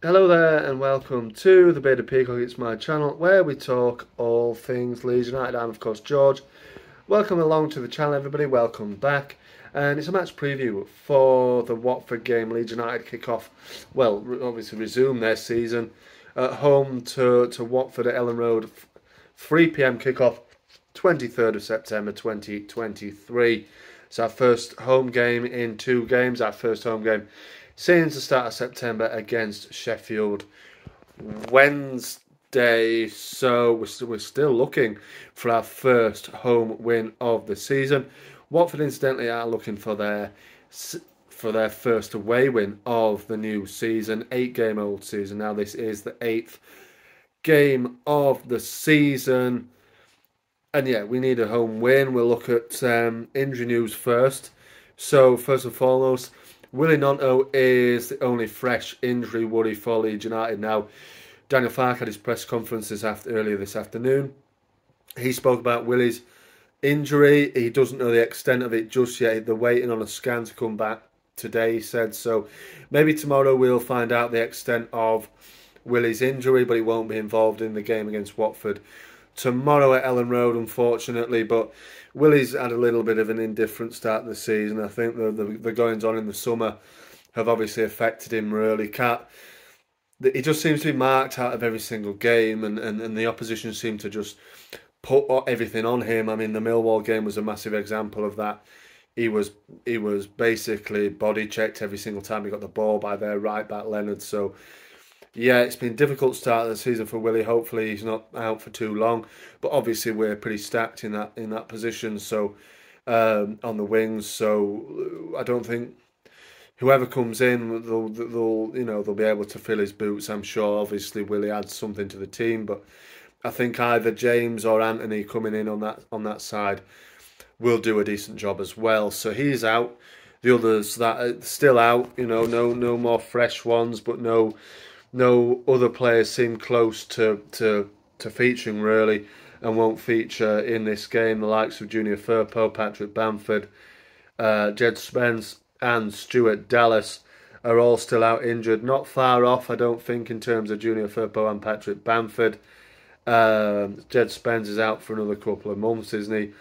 Hello there and welcome to the Bearded Peacock. It's my channel where we talk all things Leeds United. I'm of course George. Welcome along to the channel everybody, welcome back. And it's a match preview for the Watford game. Leeds United kick off, well obviously resume their season at home to, to Watford at Elland Road. 3pm kickoff 23rd of September 2023. It's our first home game in two games, our first home game since the start of September against Sheffield Wednesday. So we're, we're still looking for our first home win of the season. Watford, incidentally, are looking for their for their first away win of the new season, eight game old season. Now this is the eighth game of the season. And yeah, we need a home win. We'll look at um, injury news first. So first and foremost, Willy Gnonto is the only fresh injury worry for Leeds United now. Daniel Farke had his press conference this after, earlier this afternoon. He spoke about Willy's injury. He doesn't know the extent of it just yet. They're waiting on a scan to come back today, he said. So maybe tomorrow we'll find out the extent of Willy's injury, but he won't be involved in the game against Watford tomorrow at Elland Road, unfortunately. But Willy's had a little bit of an indifferent start to the season. I think the, the, the goings on in the summer have obviously affected him really. Cat, he just seems to be marked out of every single game, and, and, and the opposition seem to just put everything on him. I mean, the Millwall game was a massive example of that. He was he was basically body checked every single time he got the ball by their right back Leonard. So yeah, it's been a difficult start of the season for Willy. Hopefully, he's not out for too long. But obviously, we're pretty stacked in that in that position. So um, on the wings, so I don't think whoever comes in, they'll, they'll you know they'll be able to fill his boots. I'm sure. Obviously, Willy adds something to the team, but I think either James or Anthony coming in on that on that side will do a decent job as well. So he's out. The others that are still out, you know, no no more fresh ones, but no no other players seem close to, to, to featuring really and won't feature in this game. The likes of Junior Firpo, Patrick Bamford, uh, Jed Spence, and Stuart Dallas are all still out injured. Not far off, I don't think, in terms of Junior Firpo and Patrick Bamford. Um, Jed Spence is out for another couple of months, isn't he?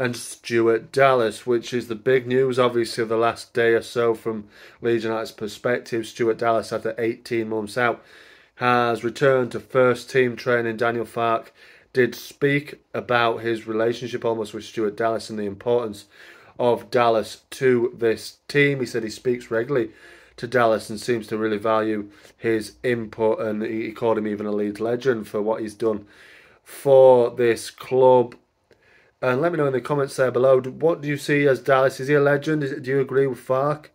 And Stuart Dallas, which is the big news, obviously, of the last day or so from Leeds United's perspective. Stuart Dallas, after 18 months out, has returned to first team training. Daniel Farke did speak about his relationship almost with Stuart Dallas and the importance of Dallas to this team. He said he speaks regularly to Dallas and seems to really value his input, and he called him even a Leeds legend for what he's done for this club and let me know in the comments there below. What do you see as Dallas? Is he a legend? Is, do you agree with Farke?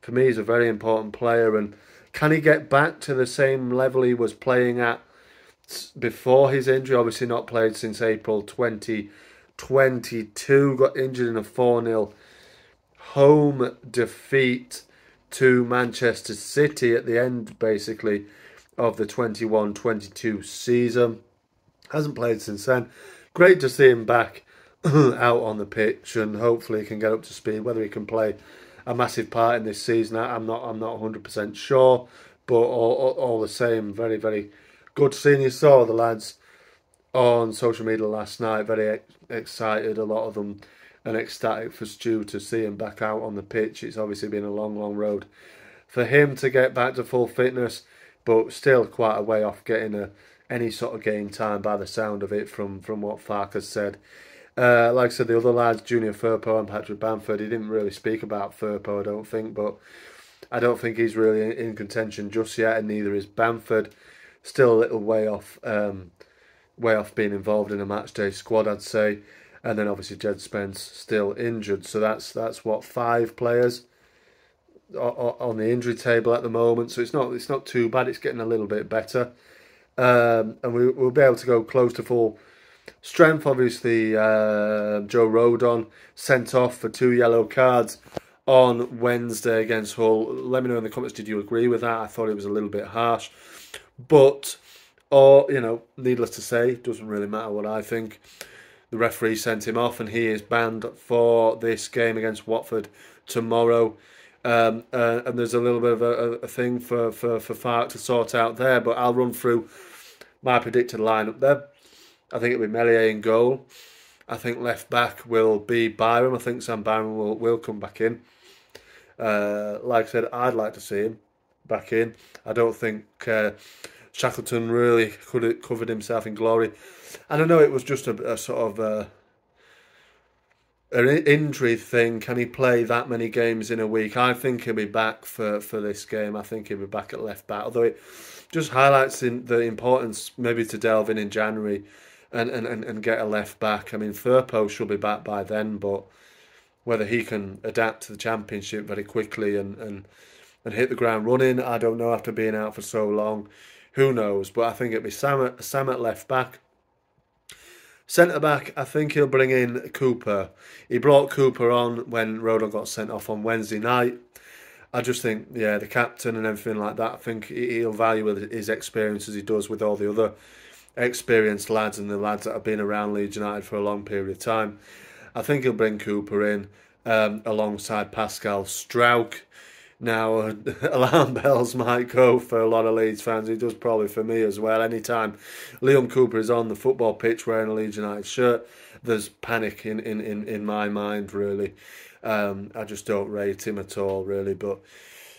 For me, he's a very important player. And can he get back to the same level he was playing at before his injury? Obviously, not played since April 2022. Got injured in a 4 0 home defeat to Manchester City at the end, basically, of the 21 22 season. Hasn't played since then. Great to see him back out on the pitch and hopefully he can get up to speed. Whether he can play a massive part in this season, I'm not. I'm not 100 percent sure. But all, all, all, the same, very very good seeing you saw the lads on social media last night. Very excited, a lot of them, and ecstatic for Stu to see him back out on the pitch. It's obviously been a long, long road for him to get back to full fitness, but still quite a way off getting a any sort of game time by the sound of it from from what Farke has said. Uh, like I said, the other lads, Junior Firpo and Patrick Bamford, he didn't really speak about Firpo, I don't think, but I don't think he's really in contention just yet, and neither is Bamford. Still a little way off, um, way off being involved in a match day squad, I'd say. And then obviously Jed Spence still injured, so that's that's what five players on the injury table at the moment. So it's not it's not too bad. It's getting a little bit better, um, and we, we'll be able to go close to full Strength, obviously, uh, Joe Rodon sent off for two yellow cards on Wednesday against Hull. Let me know in the comments, did you agree with that? I thought it was a little bit harsh. But, or, you know, needless to say, doesn't really matter what I think. The referee sent him off and he is banned for this game against Watford tomorrow. Um, uh, and there's a little bit of a, a thing for, for, for Farke to sort out there, but I'll run through my predicted lineup there. I think it'll be Meslier in goal. I think left back will be Byram. I think Sam Byram will, will come back in. Uh, like I said, I'd like to see him back in. I don't think uh, Shackleton really could have covered himself in glory. And I know it was just a, a sort of uh, an injury thing. Can he play that many games in a week? I think he'll be back for, for this game. I think he'll be back at left back. Although it just highlights in the importance maybe to delve in in January and, and, and, and get a left back. I mean, Firpo should be back by then, but whether he can adapt to the championship very quickly and, and, and hit the ground running, I don't know after being out for so long. Who knows? But I think it'll be Sam at, Sam at left back. Centre back, I think he'll bring in Cooper. He brought Cooper on when Rodon got sent off on Wednesday night. I just think, yeah, the captain and everything like that, I think he'll value his experience as he does with all the other experienced lads and the lads that have been around Leeds United for a long period of time. I think he'll bring Cooper in um, alongside Pascal Struijk. Now, alarm bells might go for a lot of Leeds fans. It does probably for me as well. Anytime Liam Cooper is on the football pitch wearing a Leeds United shirt, there's panic in, in, in, in my mind, really. Um, I just don't rate him at all, really. But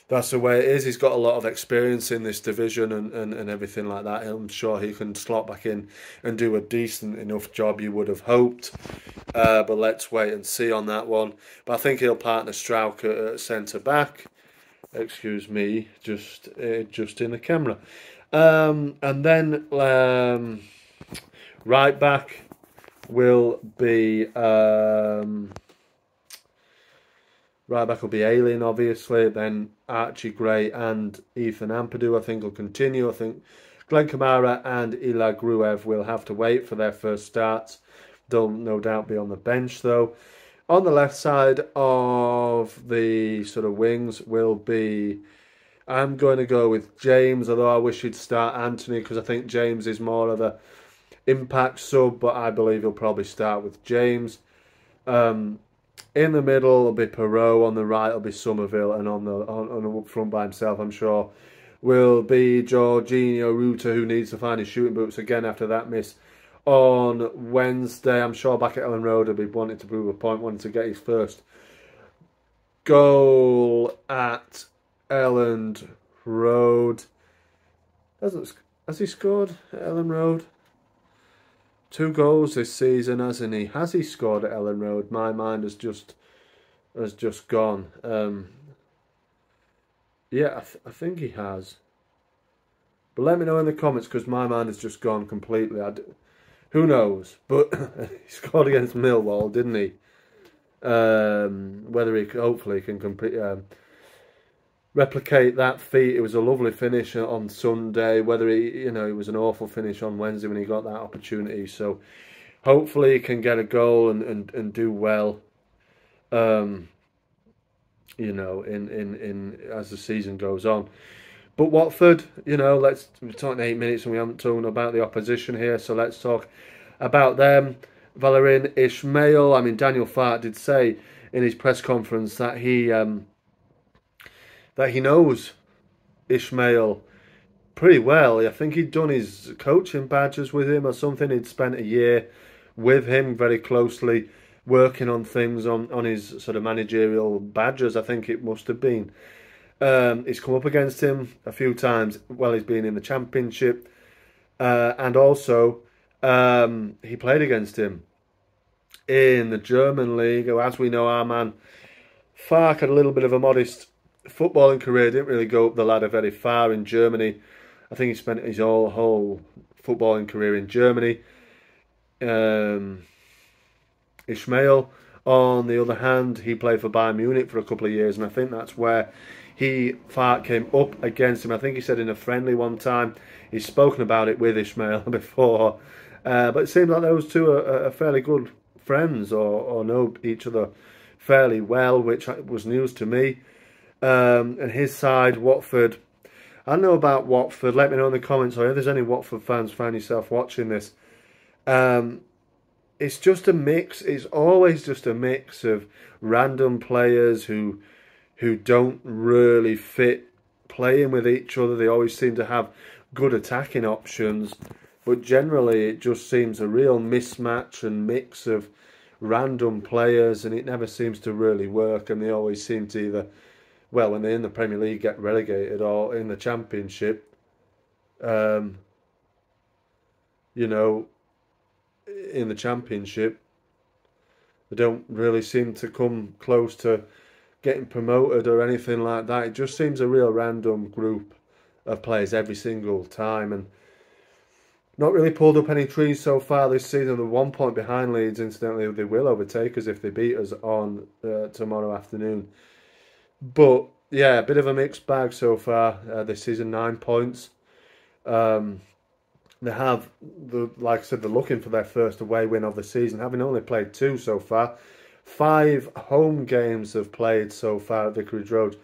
that's the way it is. He's got a lot of experience in this division and, and, and everything like that. I'm sure he can slot back in and do a decent enough job you would have hoped. Uh, but let's wait and see on that one. But I think he'll partner Struijk at, at centre back excuse me, just uh, just in the camera. Um, and then um, right back will be um, right back will be Ayling, obviously. Then Archie Gray and Ethan Ampadu, I think, will continue. I think Glenn Kamara and Ilya Gruev will have to wait for their first starts. They'll no doubt be on the bench though. On the left side of the sort of wings will be. I'm going to go with James, although I wish he'd start Anthony because I think James is more of a impact sub, but I believe he'll probably start with James. Um, in the middle will be Piroe, on the right will be Summerville, and on the on, on the front by himself, I'm sure, will be Georginio Rutter, who needs to find his shooting boots again after that miss on Wednesday. I'm sure back at Elland Road he'll be wanting to prove a point, wanting to get his first goal at Elland Road. Hasn't has he scored at Elland Road? Two goals this season, hasn't he? Has he scored at Elland Road? My mind has just has just gone. Um, yeah, I, th I think he has. But let me know in the comments because my mind has just gone completely. I d who knows? But he scored against Millwall, didn't he? Um, whether he hopefully can complete, um, replicate that feat. It was a lovely finish on Sunday. Whether he, you know, it was an awful finish on Wednesday when he got that opportunity. So hopefully he can get a goal and, and, and do well. Um, you know, in, in, in as the season goes on. But Watford, you know, let's we're talking eight minutes and we haven't talked about the opposition here, so let's talk about them. Valérien Ismaël. I mean, Daniel Farke did say in his press conference that he um, that he knows Ismaël pretty well. I think he'd done his coaching badges with him or something. He'd spent a year with him very closely, working on things on on his sort of managerial badges. I think it must have been. Um, he's come up against him a few times while he's been in the championship, uh, and also um, he played against him in the German league. As we know, our man Farke had a little bit of a modest footballing career. Didn't really go up the ladder very far in Germany. I think he spent his whole whole footballing career in Germany. Um, Ismaël, on the other hand, he played for Bayern Munich for a couple of years, and I think that's where he Farke came up against him. I think he said in a friendly one time. He's spoken about it with Ismaël before, uh, but it seems like those two are, are fairly good friends or, or know each other fairly well, which was news to me. Um, and his side, Watford. I know about Watford. Let me know in the comments or if there's any Watford fans find yourself watching this. Um, it's just a mix. It's always just a mix of random players who who don't really fit playing with each other. They always seem to have good attacking options, but generally it just seems a real mismatch and mix of random players, and it never seems to really work. And they always seem to either, well, when they're in the Premier League, get relegated, or in the Championship, um, you know, in the Championship, they don't really seem to come close to getting promoted or anything like that. It just seems a real random group of players every single time and not really pulled up any trees so far this season. They're one point behind Leeds. Incidentally, they will overtake us if they beat us on uh, tomorrow afternoon. But yeah, a bit of a mixed bag so far uh, this season. Nine points. Um, they have the like I said, they're looking for their first away win of the season, having only played two so far. Five home games have played so far at Vicarage Road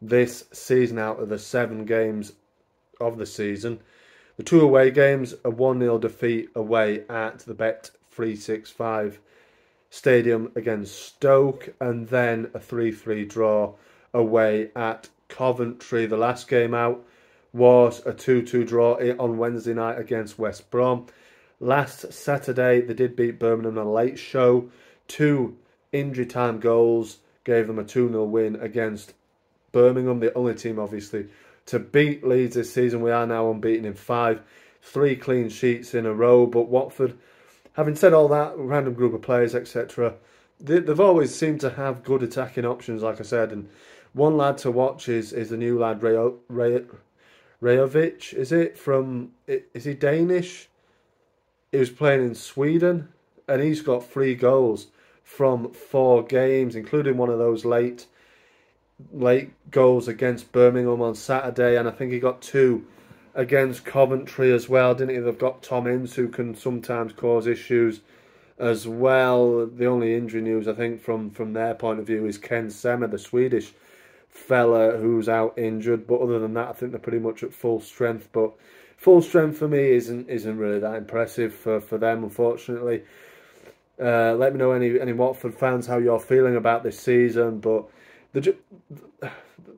this season out of the seven games of the season. The two away games, a 1 0 defeat away at the Bet 365 Stadium against Stoke, and then a 3 3 draw away at Coventry. The last game out was a 2 2 draw on Wednesday night against West Brom. Last Saturday, they did beat Birmingham a late show. Two injury time goals gave them a 2 0 win against Birmingham, the only team obviously to beat Leeds this season. We are now unbeaten in five, three clean sheets in a row. But Watford, having said all that, random group of players, etc., they, have always seemed to have good attacking options, like I said. And one lad to watch is is the new lad Rayo, Ray, Rajovic. Is it from? Is he Danish? He was playing in Sweden, and he's got three goals from four games, including one of those late late goals against Birmingham on Saturday, and I think he got two against Coventry as well, didn't he? They've got Tom Ince who can sometimes cause issues as well. The only injury news I think from from their point of view is Ken Sema, the Swedish fella who's out injured. But other than that, I think they're pretty much at full strength. But full strength for me isn't isn't really that impressive for, for them, unfortunately. Uh, let me know any any Watford fans how you're feeling about this season, but they're,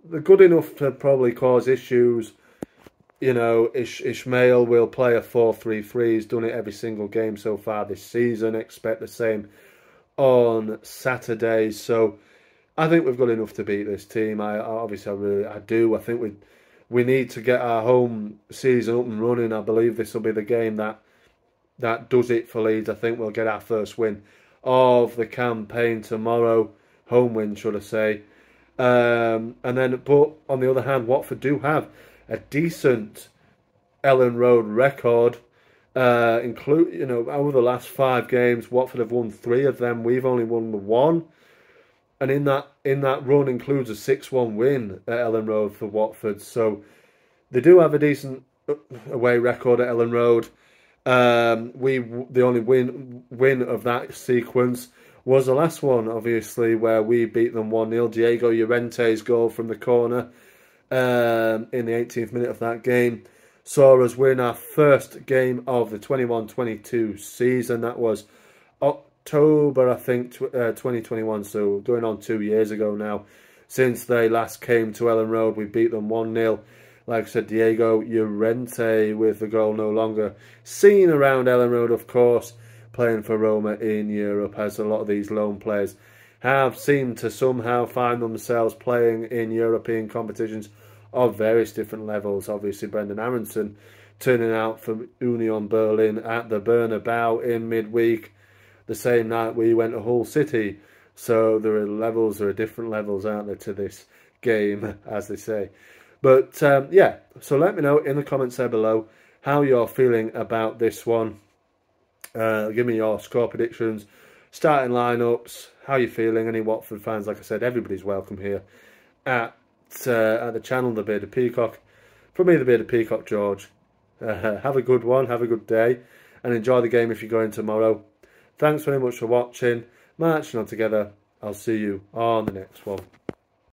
they're good enough to probably cause issues. You know, Ish, Ismaël will play a 4-3-3. He's done it every single game so far this season. Expect the same on Saturday. So I think we've got enough to beat this team. I obviously I really I do. I think we we need to get our home season up and running. I believe this will be the game that that does it for Leeds. I think we'll get our first win of the campaign tomorrow. Home win, should I say. Um, and then, but on the other hand, Watford do have a decent Elland Road record. Uh, include you know over the last five games, Watford have won three of them. We've only won the one, and in that in that run includes a six-one win at Elland Road for Watford. So they do have a decent away record at Elland Road. Um, we the only win win of that sequence was the last one, obviously, where we beat them 1 0. Diego Llorente's goal from the corner um, in the 18th minute of that game saw us win our first game of the 21 22 season. That was October, I think, uh, 2021, so going on two years ago now. Since they last came to Elland Road, we beat them 1 0. Like I said, Diego Llorente with the goal no longer seen around Elland Road, of course playing for Roma in Europe, as a lot of these loan players have seemed to somehow find themselves playing in European competitions of various different levels. Obviously, Brendan Aaronson turning out for Union Berlin at the Bernabeu in midweek, the same night we went to Hull City. So there are levels, there are different levels, aren't there, to this game, as they say. But um, yeah, so let me know in the comments there below how you're feeling about this one. Uh, give me your score predictions, starting lineups, how you're feeling. Any Watford fans, like I said, everybody's welcome here at uh, at the channel, the Bearded Peacock. From me, the Bearded Peacock, George. Uh, have a good one, have a good day, and enjoy the game if you're going tomorrow. Thanks very much for watching. Marching on together. I'll see you on the next one.